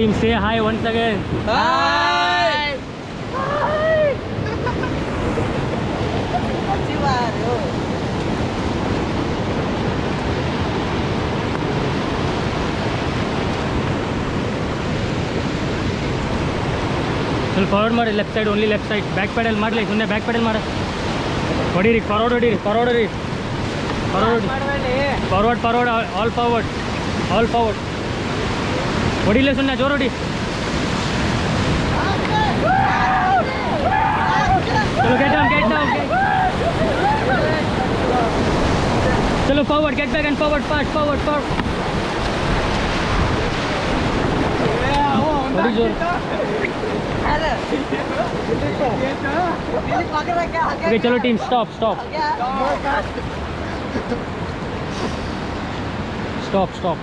Team, say hi once again. ಸ್ವಲ್ಪ forward ಮಾಡಿ left side only left side back pedal ಮಾಡಲಿ ಸುಮ್ಮನೆ back pedal ಮಾಡ ಹೊಡೀರಿ ಫಾರ್ವರ್ಡ್ ಹೊಡೀರಿ forward ಹೊಡೀರಿ forward forward forward all forward all forward ಹೊಡಿಲ್ಲ ಸುಮ್ಮನೆ ಜೋರು ಹೊಡಿ चलो get down get down get चलो forward get back and forward fast forward forward बड़ी जोर ओके चलो team stop stop stop stop